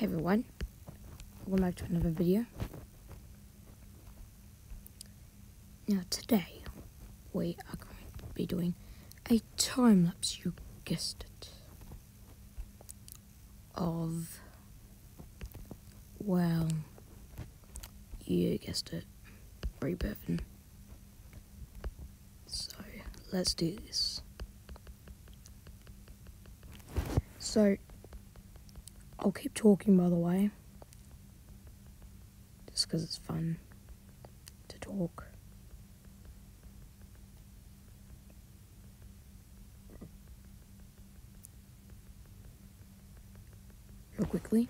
Hey everyone, welcome back to another video. Now today we are going to be doing a time lapse, you guessed it, of, well, you guessed it, rebirthing. So let's do this. So I'll keep talking, by the way, just because it's fun to talk. Real quickly.